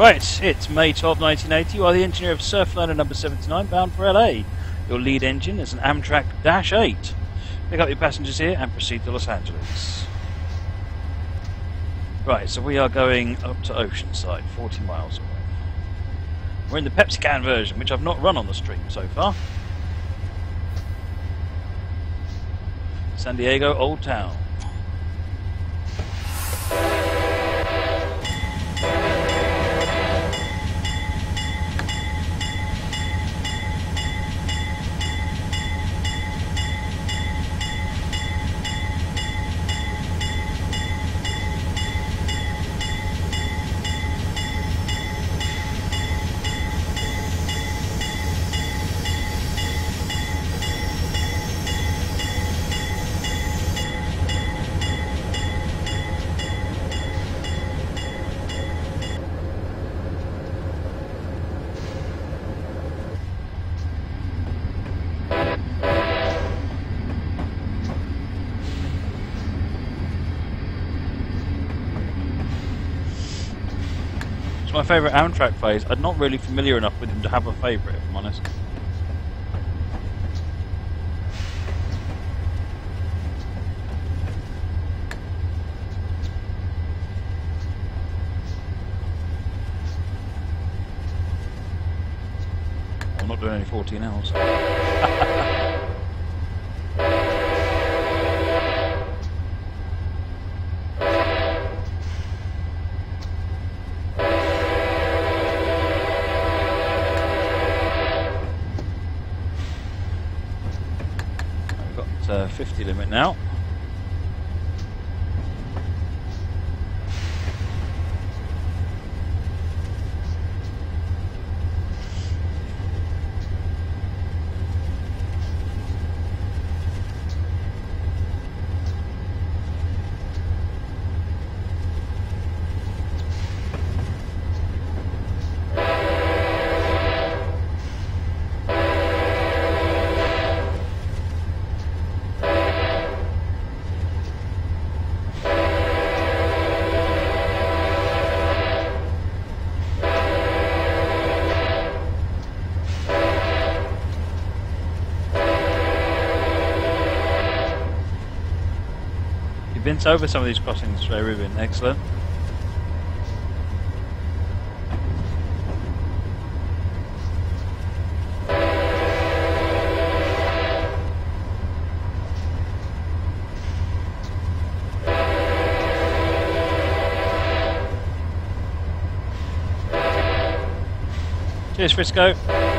Right, it's May 12, 1980. You are the engineer of Surfliner number 79 bound for LA. Your lead engine is an Amtrak Dash 8. Pick up your passengers here and proceed to Los Angeles. Right, so we are going up to Oceanside, 40 miles away. We're in the Pepsi can version, which I've not run on the stream so far. San Diego Old Town. Favourite Amtrak phase. I'm not really familiar enough with him to have a favourite, if I'm honest. I'm not doing any 14Ls. 50 limit now. You've over some of these crossings, Ray Rubin. Excellent. Cheers, Frisco.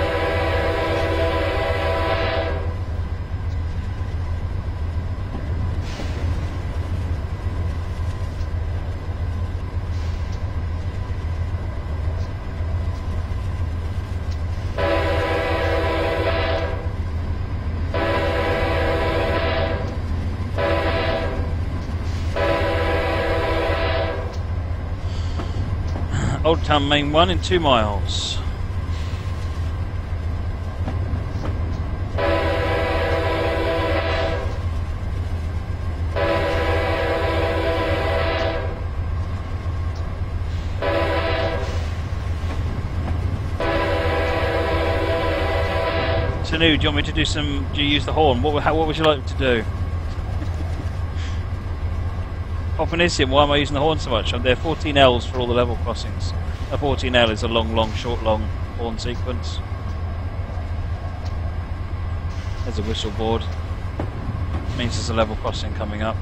Town Main 1 in two miles. Do you want me to do some? Do you use the horn? What, how, what would you like to do? Popanisium, why am I using the horn so much? Um, There are 14 Ls for all the level crossings. A 14L is a long, long, short, long horn sequence. There's a whistle board. Means there's a level crossing coming up.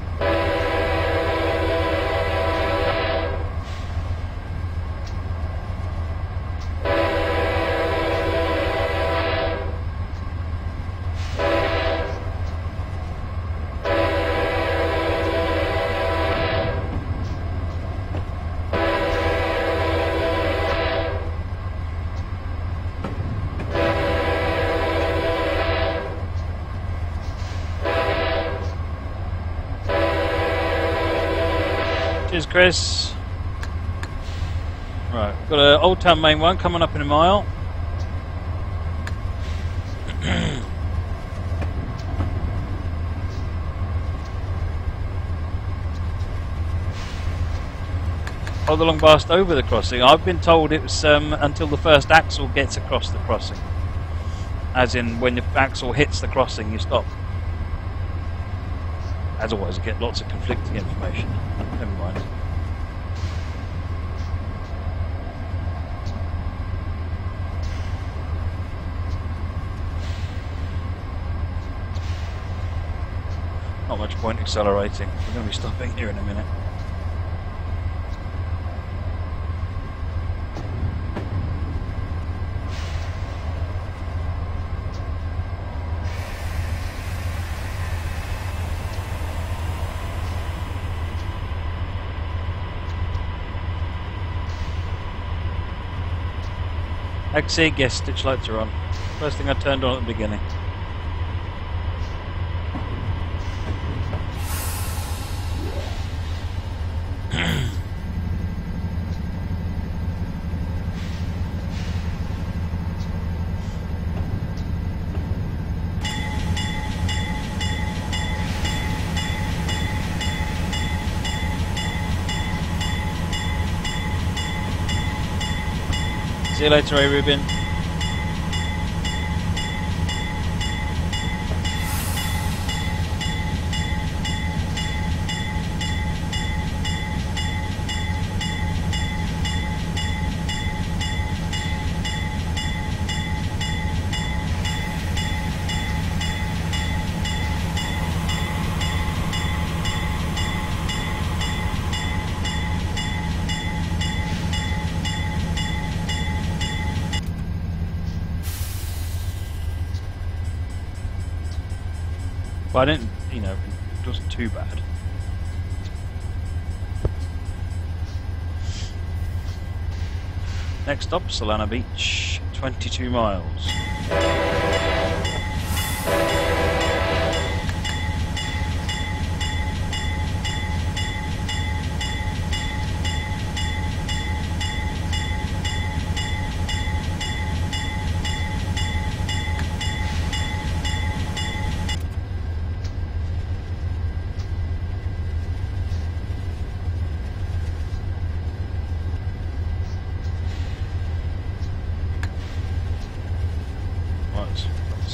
Cheers, Chris. Right, got an Old Town Main one coming up in a mile. Oh, the long blast over the crossing. I've been told it was um, until the first axle gets across the crossing. As in, when the axle hits the crossing, you stop. As always, I get lots of conflicting information. Never mind. Not much point accelerating. We're going to be stopping here in a minute. Yes, ditch lights are on. First thing I turned on at the beginning. See you later, Ray Rubin. But I didn't, you know, it wasn't too bad. Next stop, Solana Beach, 22 miles.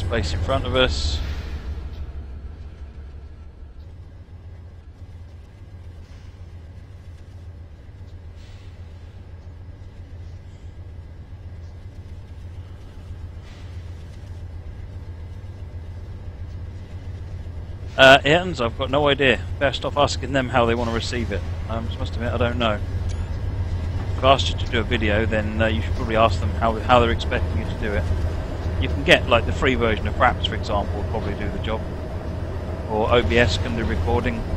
Space in front of us. Uh, I've got no idea. Best off asking them how they want to receive it. I um, must admit, I don't know. If I asked you to do a video, then uh, you should probably ask them how, how they're expecting you to do it. You can get like the free version of Fraps, for example, will probably do the job. Or OBS can do recording.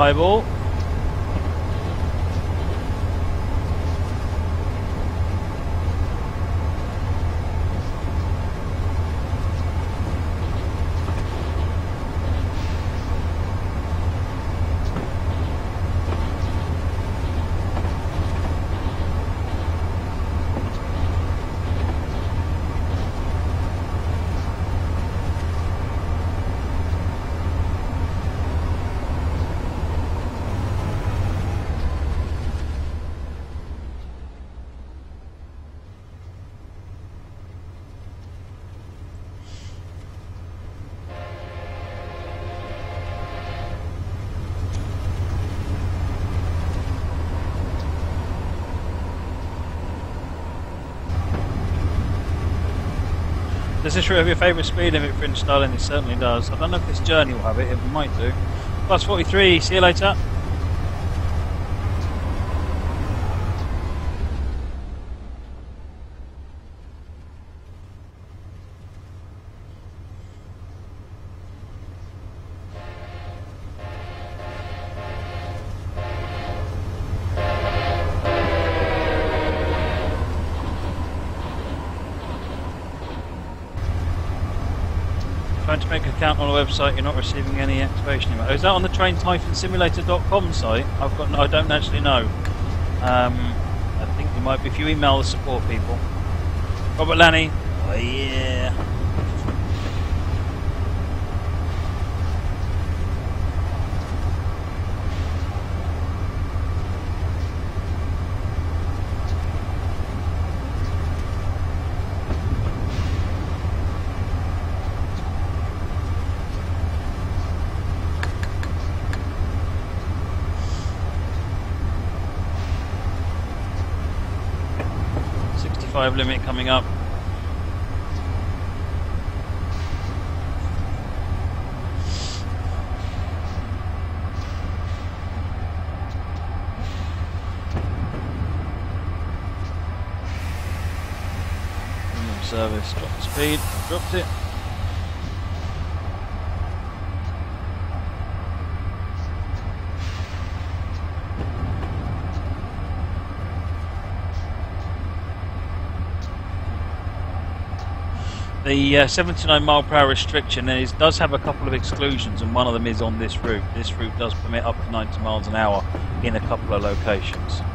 Continuing Does this have your favourite speed limit for installing? It certainly does. I don't know if this journey will have it, it might do. Plus 43, see you later. Account on a website, you're not receiving any activation email. is that on the trains-simulator.com site? I've got. no, I don't actually know. Um, I think you might be if you email the support people. Robert Lanny. Oh yeah. 65 limit coming up. service, drop speed, dropped it. The uh, 79 mile per hour restriction is, does have a couple of exclusions, and one of them is on this route. This route does permit up to 90 miles an hour in a couple of locations.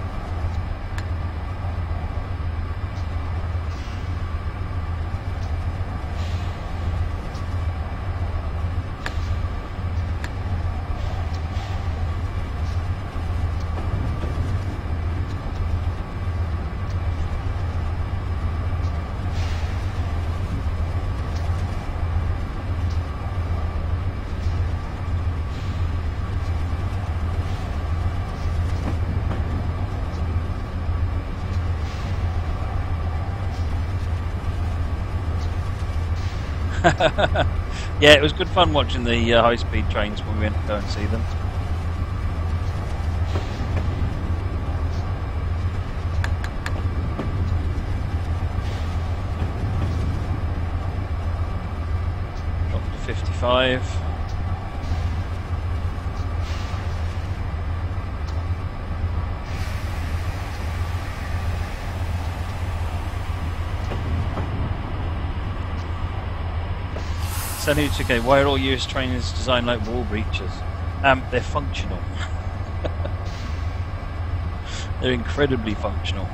yeah, it was good fun watching the uh, high-speed trains when we went to go and see them. Drop to 55. Why are all US trainers designed like wall breaches? Um, they're functional. they're incredibly functional.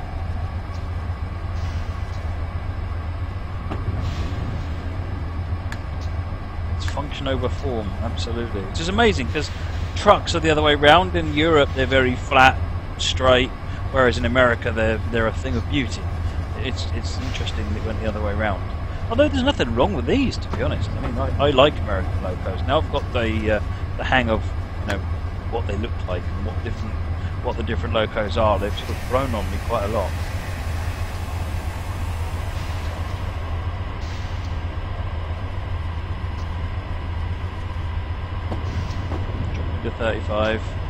It's function over form, absolutely. Which is amazing because trucks are the other way around. In Europe, they're very flat, straight, whereas in America, they're they're a thing of beauty. It's it's interesting that it went the other way around. Although there's nothing wrong with these, to be honest. I mean, I, I like American locos. Now I've got the uh, the hang of you know what they look like and what different what the different locos are. They've sort of grown on me quite a lot. To 35.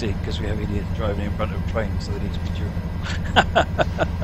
Because we have idiots driving in front of trains, so they need to be durable.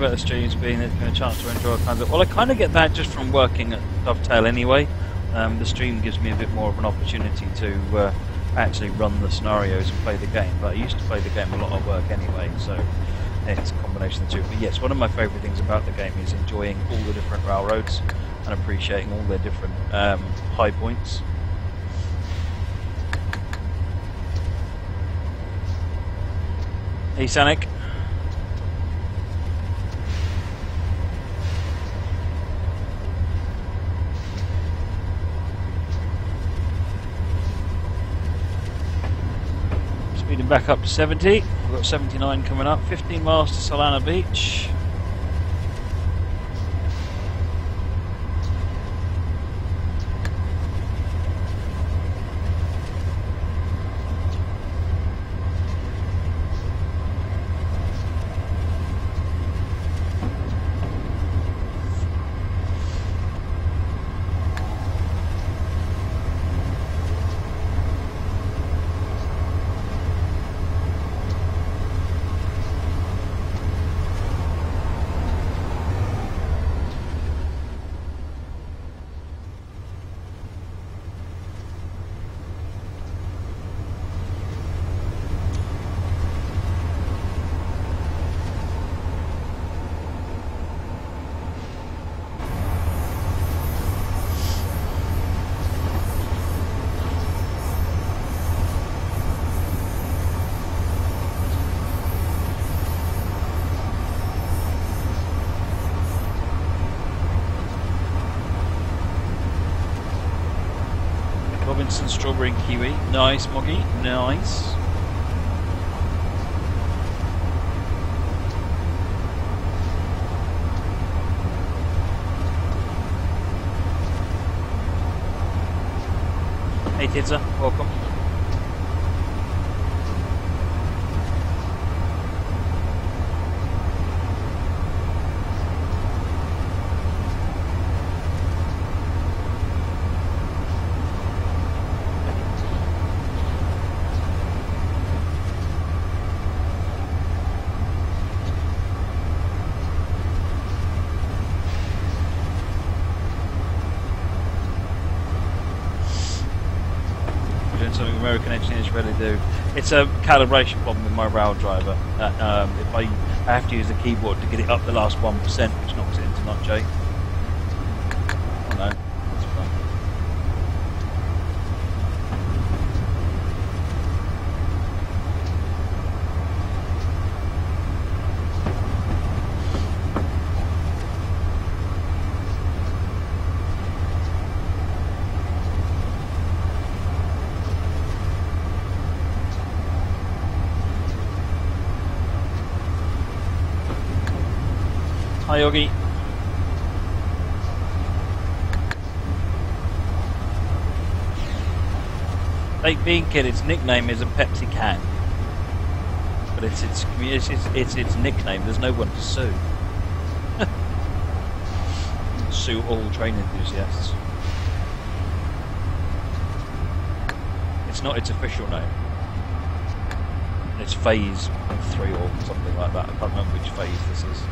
about the streams being it's been a chance to enjoy kinds of. Well, I kind of get that just from working at Dovetail anyway. Um, the stream gives me a bit more of an opportunity to uh, actually run the scenarios and play the game. But I used to play the game a lot of work anyway, so it's a combination of the two. But yes, one of my favourite things about the game is enjoying all the different railroads and appreciating all their different um, high points. Hey, Sonic. Back up to 70. We've got 79 coming up. 15 miles to Solana Beach. Nice, Moggy. Nice. Hey Tidza, welcome. do. It's a calibration problem with my rail driver. Uh, um, if I, I have to use the keyboard to get it up the last 1%, which knocks it into notch 8. Bean Kid, its nickname is a Pepsi can. But it's its, it's, it's, it's its nickname, there's no one to sue. sue all train enthusiasts. It's not its official name. It's phase 3 or something like that. I can't remember which phase this is.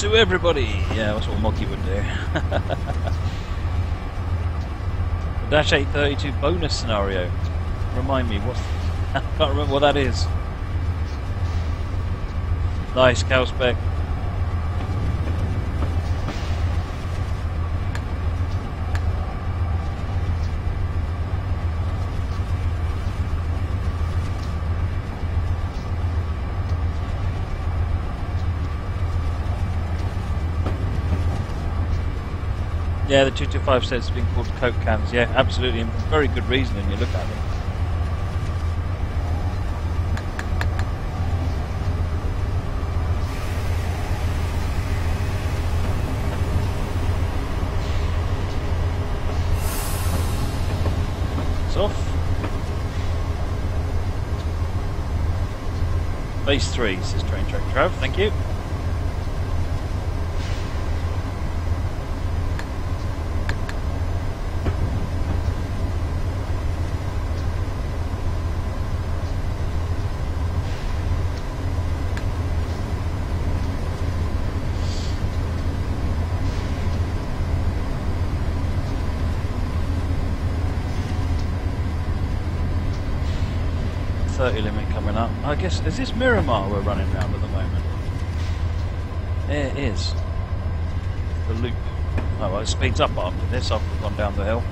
Sue everybody! Yeah, that's what Moggy would do. Dash 832 bonus scenario. Remind me, what? I can't remember what that is. Nice, cow Yeah, the 225 says it's been called Coke cans. Yeah, absolutely. And very good reason when you look at it. It's off. Base 3 says train track Trav, thank you. Thirty limit coming up. I guess is this Miramar we're running round at the moment? It is. The loop. Oh, well, it speeds up after this. I've gone down the hill.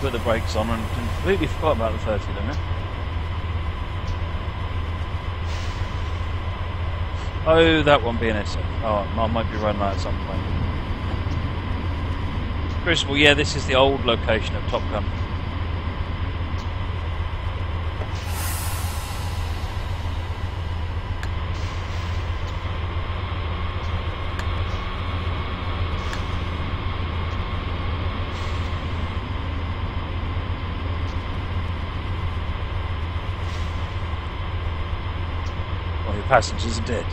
Put the brakes on and completely forgot about the 30 limit. Oh, that one being it. Oh, I might be running out at some point. Crucible, yeah, this is the old location of Top Gun. Passengers are dead.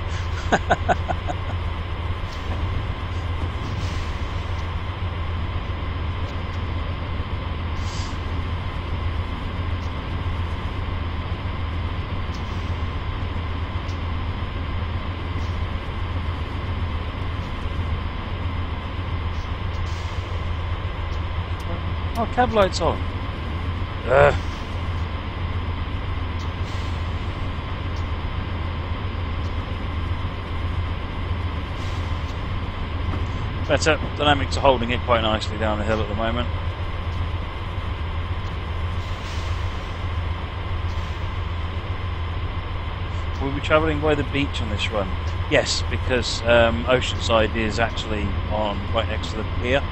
Oh, cab lights on. Ugh. Better. Dynamics are holding it quite nicely down the hill at the moment. We'll be travelling by the beach on this run. Yes, because um, Oceanside is actually on right next to the pier.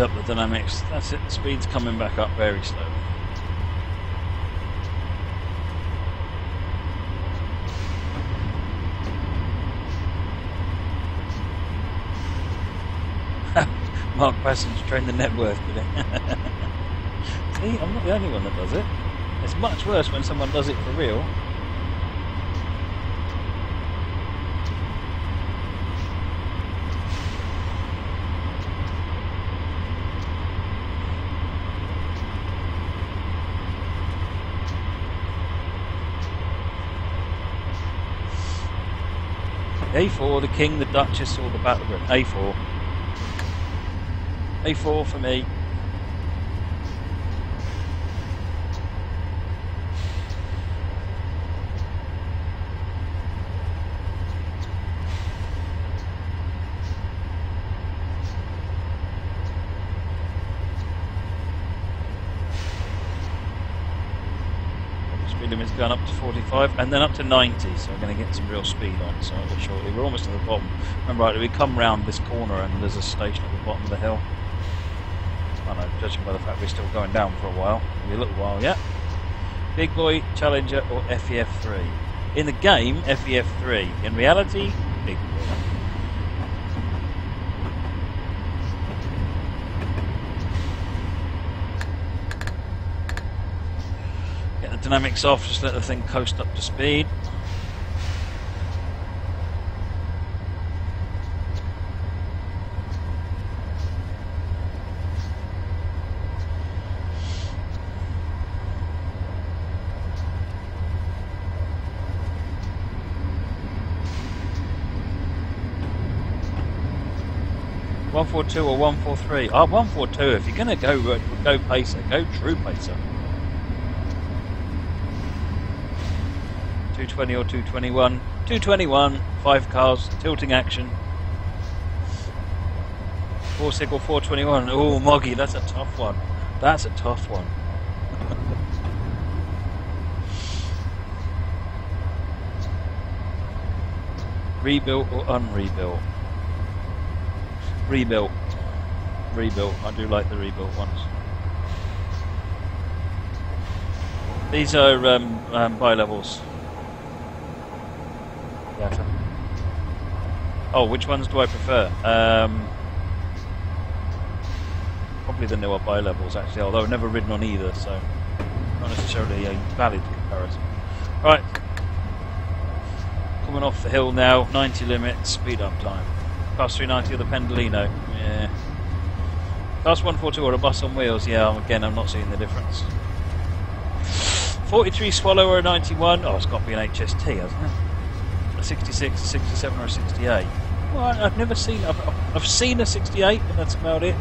Up the dynamics. That's it. The speed's coming back up very slowly. Mark Passenger trained the Networth today. See, I'm not the only one that does it. It's much worse when someone does it for real. A4, the King, the Duchess, or the Battle Group. A4. A4 for me. 85 and then up to 90 so we're going to get some real speed on so shortly we're almost to the bottom. And right we come round this corner and there's a station at the bottom of the hill. I know judging by the fact we're still going down for a while Maybe a little while yeah Big Boy Challenger or FEF3 in the game FEF3 in reality Big Boy. Dynamics off, just let the thing coast up to speed. One four two or one four three? Ah, one four two. If you're gonna go uh, go pacer, go true pacer. 220 or 221. 221, five cars, tilting action. Four CIG or 421. Oh, Moggy, that's a tough one. That's a tough one. Rebuilt or unrebuilt? Rebuilt. Rebuilt. I do like the rebuilt ones. These are um, um, bi-levels. Yeah. Oh, which ones do I prefer? Um, probably the newer bi-levels, actually, although I've never ridden on either, so not necessarily a valid comparison. Right, coming off the hill now, 90 limit, speed up time. Class 390 of the Pendolino, yeah. Class 142 or a bus on wheels, yeah, again, I'm not seeing the difference. 43 Swallow or a 91, oh, it's got to be an HST, hasn't it? A 66, a 67 or a 68. Well, I've never seen, I've, I've seen a 68, but that's about it.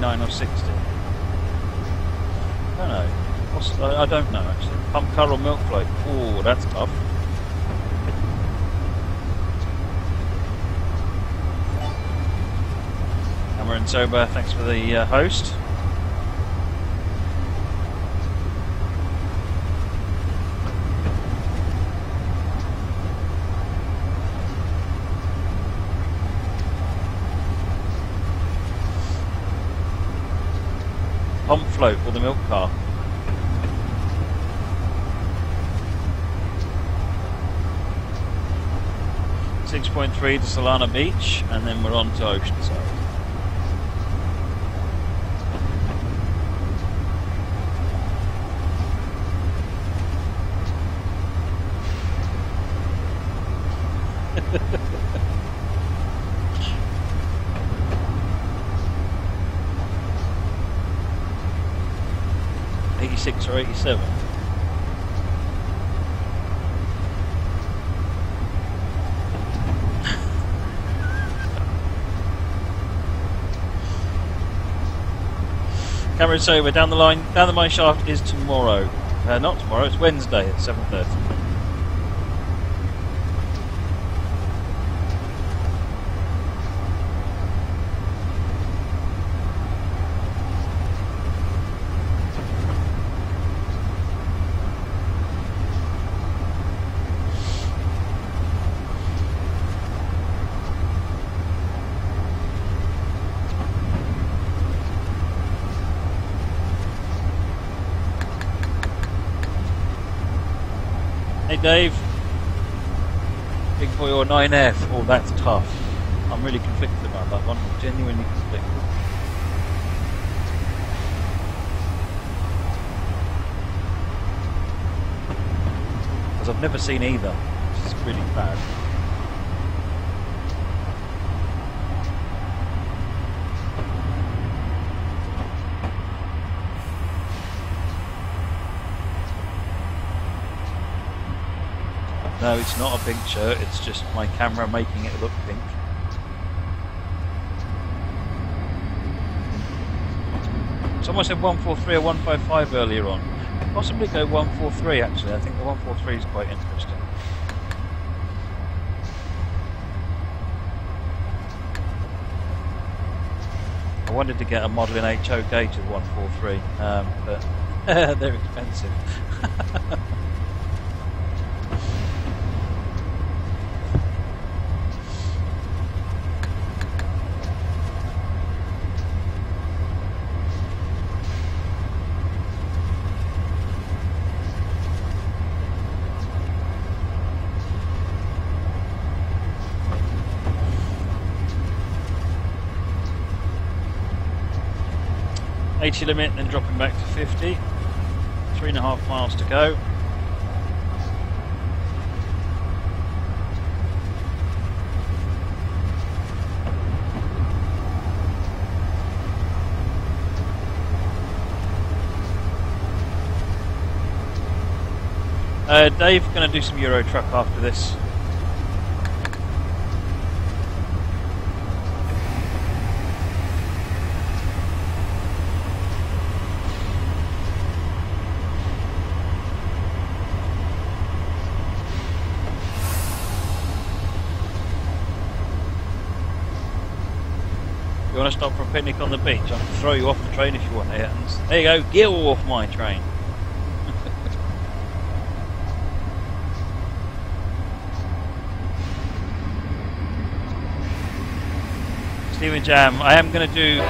59 or 60. I don't know. What's, I, I don't know actually. Pump car or milk float? Oh, that's tough. Cameron Sober, thanks for the uh, host. Pump float or the milk car? Six point three to Solana Beach, and then we're on to Oceanside. Or 87. Cameron Sober, down the line, down the mine shaft is tomorrow. Uh, not tomorrow, it's Wednesday at 7.30. Dave. Big boy or 9F. Oh, that's tough. I'm really conflicted about that one. Genuinely conflicted. Because I've never seen either. Which is really bad. No, it's not a pink shirt, it's just my camera making it look pink. Someone said 143 or 155 earlier on. Possibly go 143 actually, I think the 143 is quite interesting. I wanted to get a model in HO gauge of 143, um, but they're expensive. 80 limit, then dropping back to 50. Three and a half miles to go. Uh, Dave, going to do some Euro truck after this. To stop for a picnic on the beach? I can throw you off the train if you want, Ayrtons. There you go, get off my train. Stephen Jam, I am going to do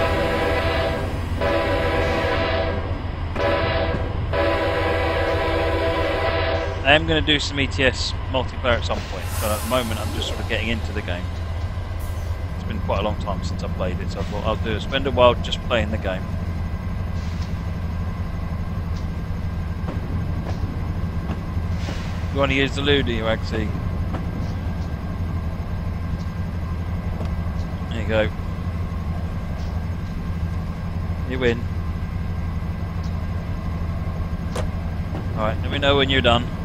I am going to do some ETS multiplayer at some point, but at the moment I'm just sort of getting into the game. Quite a long time since I played it, so I thought I'll do spend a while just playing the game. You want to use the loo, do you, Agsy? There you go. You win. Alright, let me know when you're done.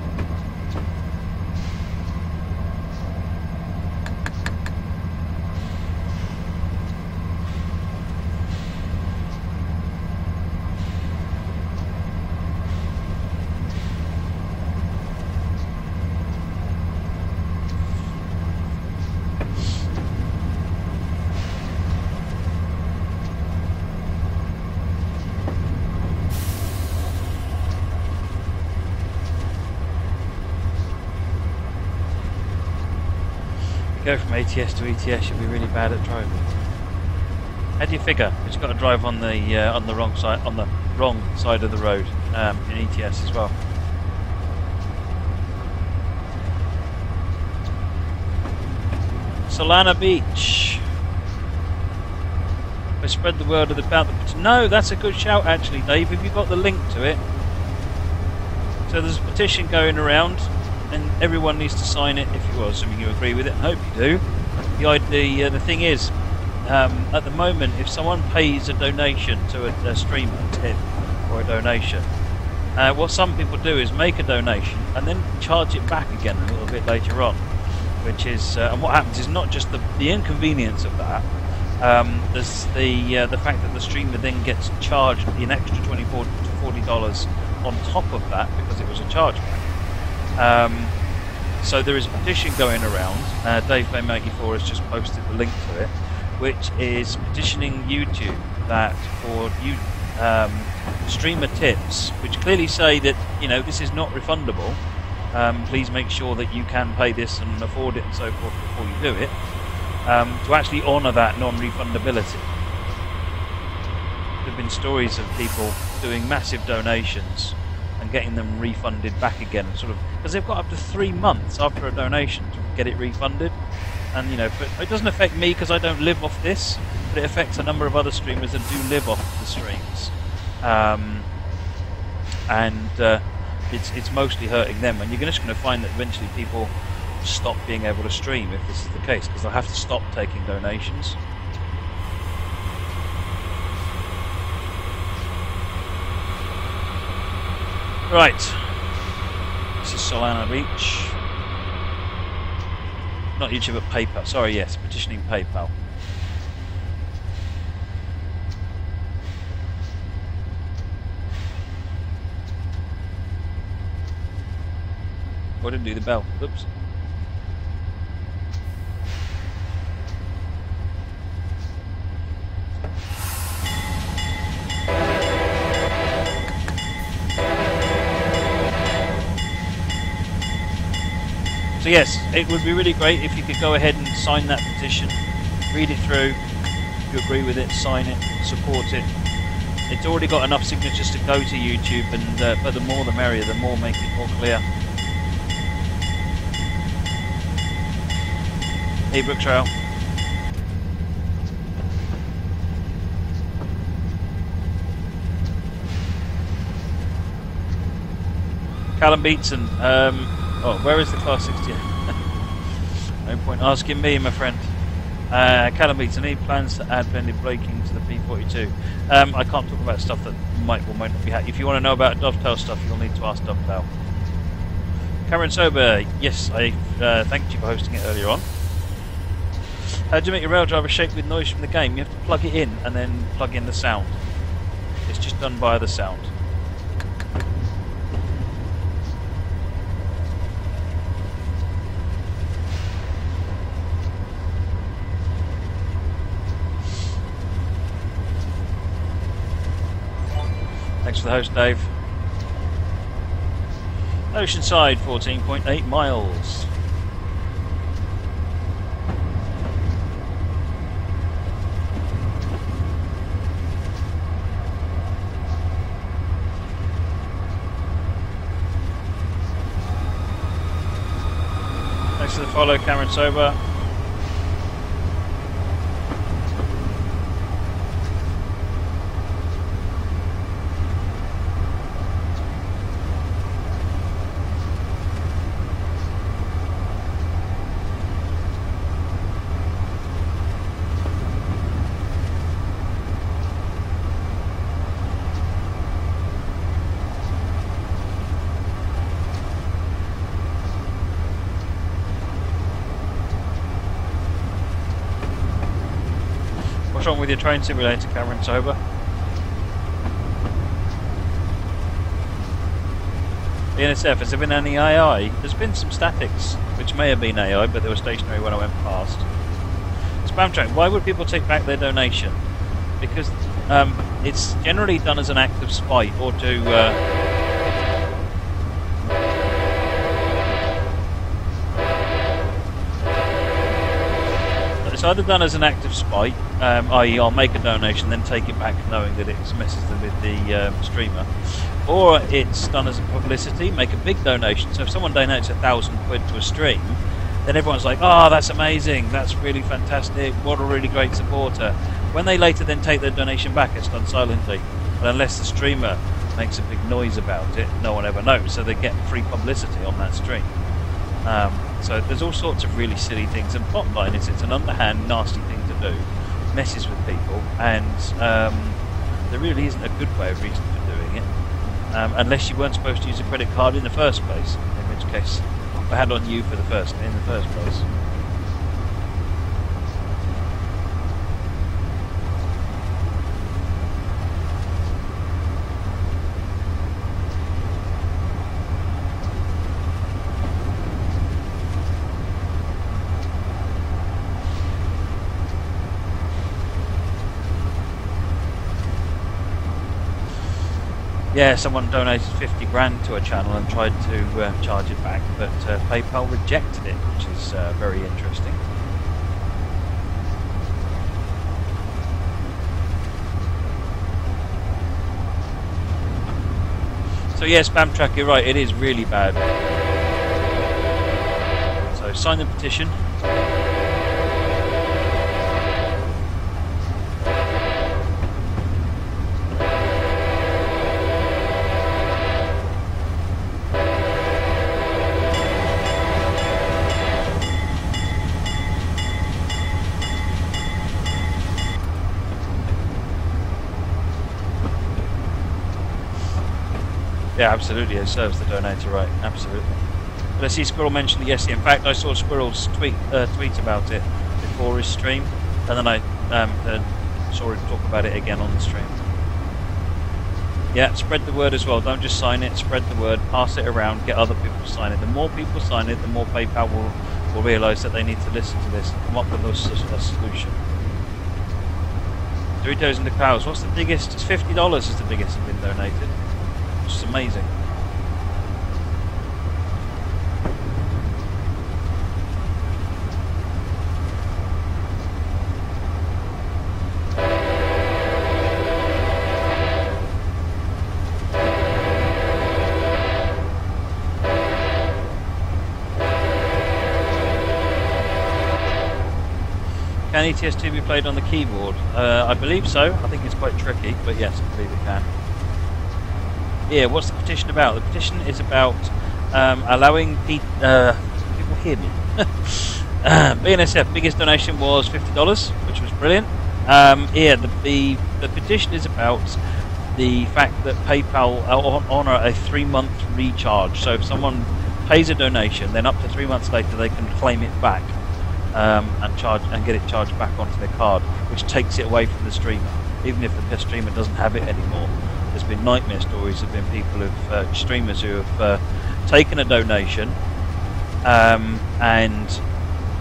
Go from ATS to ETS, you'll be really bad at driving. How do you figure? You've got to drive on the uh, on the wrong side on the wrong side of the road um, in ETS as well. Solana Beach. I spread the word about the. No, that's a good shout actually, Dave. Have you got the link to it? So there's a petition going around and everyone needs to sign it if you are assuming you agree with it. I hope you do. The idea, uh, the thing is, um, at the moment, if someone pays a donation to a, a streamer, tip or a donation, uh, what some people do is make a donation and then charge it back again a little bit later on. Which is, uh, and what happens is not just the, the inconvenience of that. Um, there's the uh, the fact that the streamer then gets charged an extra 24 to 40 dollars on top of that because it was a chargeback. Um, so there is a petition going around. Uh, Dave Bay84 has just posted the link to it, which is petitioning YouTube that for you um, streamer tips, which clearly say that you know this is not refundable. Um, please make sure that you can pay this and afford it and so forth before you do it. Um, to actually honour that non-refundability. There have been stories of people doing massive donations and getting them refunded back again, sort of because they've got up to three months after a donation to get it refunded. And you know, but it doesn't affect me because I don't live off this, but it affects a number of other streamers that do live off the streams, um, and uh, it's it's mostly hurting them. And you're just going to find that eventually people stop being able to stream if this is the case because they'll have to stop taking donations. Right. This is Solana Beach. Not YouTube, but PayPal. Sorry, yes, petitioning PayPal. I didn't do the bell. Oops. So yes, it would be really great if you could go ahead and sign that petition, read it through. If you agree with it, sign it, support it. It's already got enough signatures to go to YouTube, and uh, but the more the merrier. The more make it more clear. Hey, Brook Trail. Callum Beatson. Um, Oh, where is the Class 60? no point asking me, my friend. Uh, Beats, any plans to add blended braking to the P42? Um, I can't talk about stuff that might or might not be happening. If you want to know about Dovetail stuff, you'll need to ask Dovetail. Cameron Sober, yes, I uh, thanked you for hosting it earlier on. How do you make your rail driver shake with noise from the game? You have to plug it in and then plug in the sound. It's just done by the sound. The host, Dave. Oceanside, 14.8 miles. Thanks for the follow, Cameron Sober. What's wrong with your train simulator, Cameron Sober? BNSF, has there been any AI? There's been some statics, which may have been AI, but they were stationary when I went past. Spam track, why would people take back their donation? Because um, it's generally done as an act of spite or to. Uh, either done as an act of spite, um, i.e., I'll make a donation, then take it back, knowing that it messes with the um, streamer, or it's done as a publicity, make a big donation. So if someone donates a thousand quid to a stream, then everyone's like, "Oh, that's amazing! That's really fantastic! What a really great supporter!" When they later then take their donation back, it's done silently, and unless the streamer makes a big noise about it, no one ever knows. So they get free publicity on that stream. Um, so there's all sorts of really silly things, and bottom line is it's an underhand, nasty thing to do, messes with people, and um, there really isn't a good way of reason for doing it, um, unless you weren't supposed to use a credit card in the first place, in which case I had on you for the first in the first place. Yeah, someone donated 50 grand to a channel and tried to uh, charge it back, but uh, PayPal rejected it, which is uh, very interesting. So yes, spam track, you're right, it is really bad. So sign the petition. Yeah, absolutely. It serves the donator right. Absolutely. But I see Squirrel mentioned it yesterday. In fact, I saw Squirrel's tweet uh, tweet about it before his stream, and then I um, saw him talk about it again on the stream. Yeah, spread the word as well. Don't just sign it. Spread the word. Pass it around. Get other people to sign it. The more people sign it, the more PayPal will will realise that they need to listen to this and come up with a, a solution. Doritos and the cows. What's the biggest? It's fifty dollars. Is the biggest that's been donated. Which is amazing. Can ETS2 be played on the keyboard? Uh, I believe so. I think it's quite tricky, but yes, I believe it can. Yeah, what's the petition about? The petition is about um, allowing pe uh, people hear me. uh, BNSF biggest donation was fifty dollars, which was brilliant. Um, yeah, the, the the petition is about the fact that PayPal honour a three month recharge. So if someone pays a donation, then up to three months later they can claim it back um, and charge and get it charged back onto their card, which takes it away from the streamer, even if the streamer doesn't have it anymore. There's been nightmare stories. There've been people who've uh, streamers who have uh, taken a donation um, and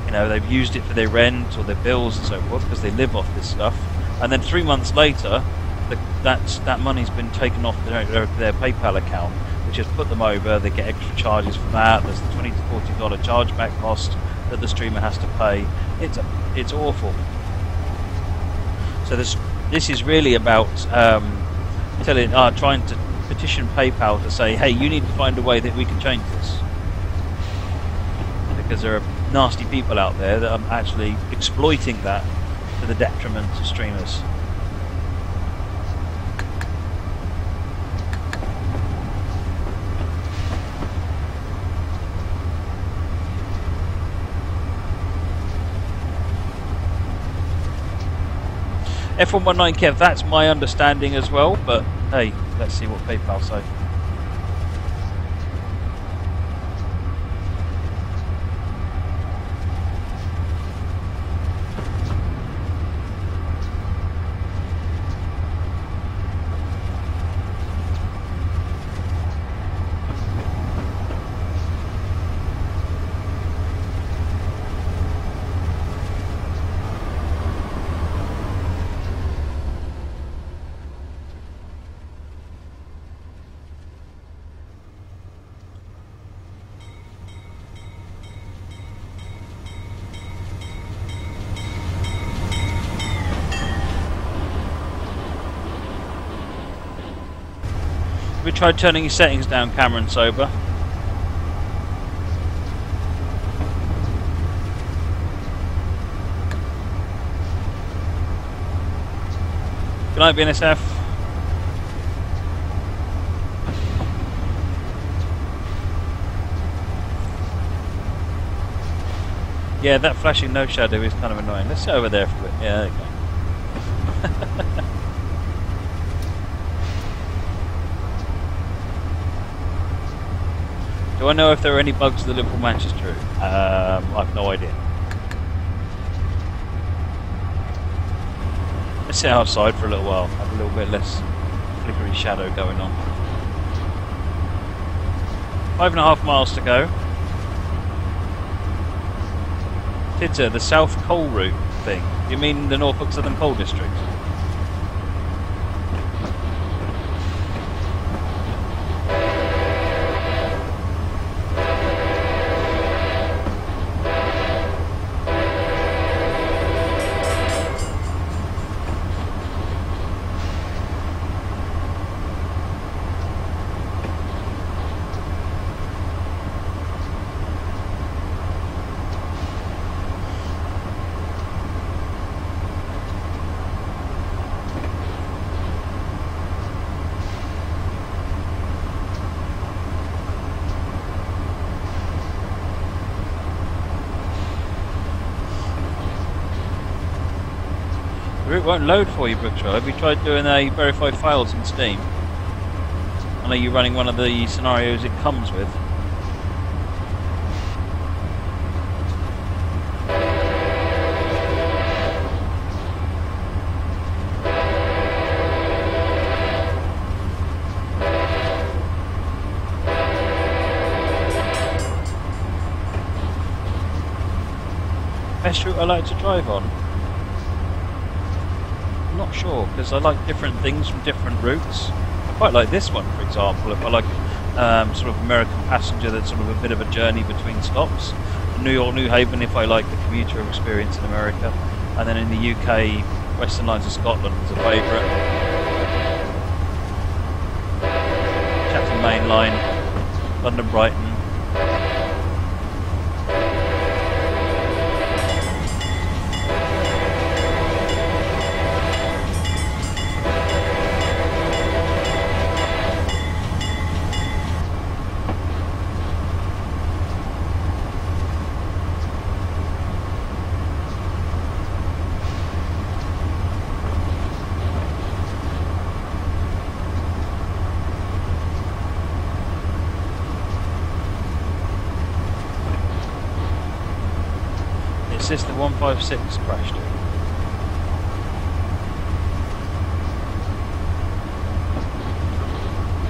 you know they've used it for their rent or their bills and so forth because they live off this stuff, and then three months later, the, that's that money's been taken off their, their PayPal account, which has put them over. They get extra charges for that. There's the twenty to forty dollar chargeback cost that the streamer has to pay. It's it's awful. So this this is really about um, telling, uh, trying to petition PayPal to say, hey, you need to find a way that we can change this, because there are nasty people out there that are actually exploiting that to the detriment of streamers. F119 Kev, that's my understanding as well, but hey, let's see what PayPal say. Tried turning your settings down, Cameron Sober? Good night, BNSF. Yeah, that flashing no shadow is kind of annoying. Let's sit over there for a bit. Yeah, there you go. Do I know if there are any bugs to the Liverpool Manchester route? Um, I've no idea. Let's sit outside for a little while, have a little bit less flickery shadow going on. Five and a half miles to go. Titter, the South Coal route thing. You mean the Norfolk Southern Coal District? it won't load for you, Brookshire. Have you tried doing a verified files in Steam? And are you running one of the scenarios it comes with? Best route I like to drive on? Sure because I like different things from different routes. I quite like this one, for example. If I like um, sort of American passenger, that's sort of a bit of a journey between stops. New York, New Haven, if I like the commuter experience in America, and then in the UK, Western Lines of Scotland is a favourite. Chatham Main Line, London Brighton, Nexus, the 156 crashed.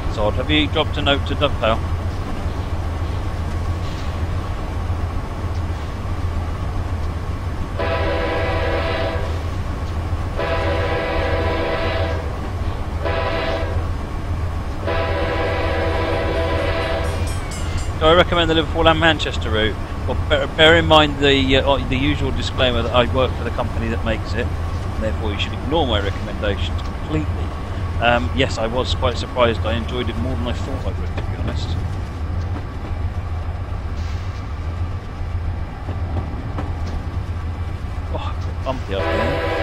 It's odd. Have you dropped a note to Dovetail? Do I recommend the Liverpool and Manchester route? Well, bear, bear in mind the uh, the usual disclaimer that I work for the company that makes it, and therefore you should ignore my recommendations completely. Um, yes, I was quite surprised. I enjoyed it more than I thought I would, to be honest. Oh, bumpy up there.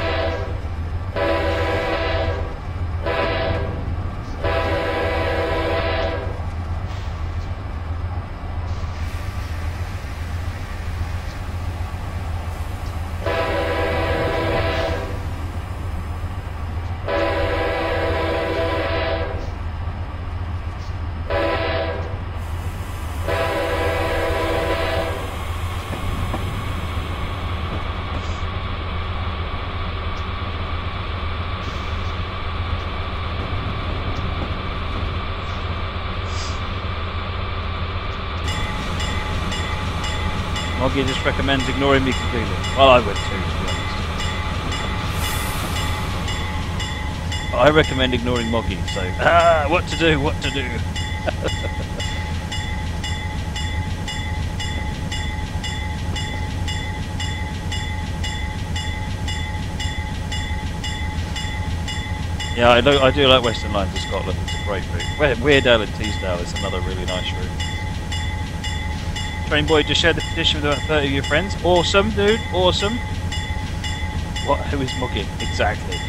Moggy just recommends ignoring me completely. Well, I would too, to be honest. I recommend ignoring Moggy, so... Ah, what to do, what to do. yeah, I do, I do like Western Lines of Scotland. It's a great route. Weardale and Teesdale is another really nice route. Train Boy just shared the petition with about 30 of your friends. Awesome, dude. Awesome. What? Who is mugging? Exactly.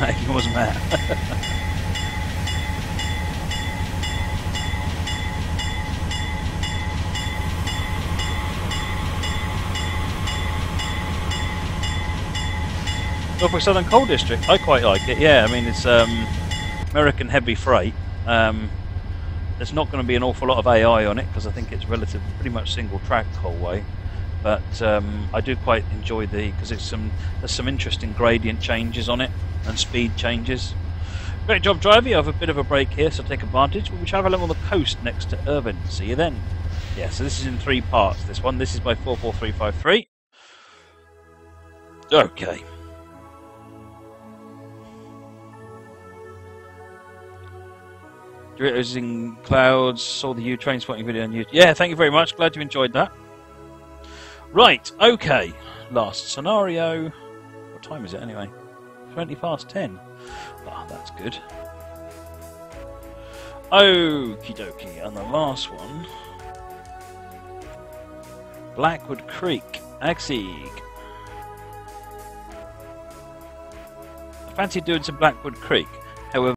No, he wasn't there. Norfolk Southern Coal District. I quite like it. Yeah, I mean it's um, American heavy freight. Um, there's not going to be an awful lot of AI on it because I think it's relatively pretty much single track the whole way. But um, I do quite enjoy the because it's some there's some interesting gradient changes on it and speed changes. Great job, driver. You have a bit of a break here, so take advantage. We'll travel along the coast next to Irvine. See you then. Yeah, so this is in three parts. This one, this is by 44353. Okay. Doritos in Clouds, saw the U train spotting video on YouTube. Yeah, thank you very much. Glad you enjoyed that. Right, okay. Last scenario. What time is it anyway? 20 past 10. Ah, oh, that's good. Okie dokie. And the last one. Blackwood Creek, Axig. I fancy doing some Blackwood Creek. However,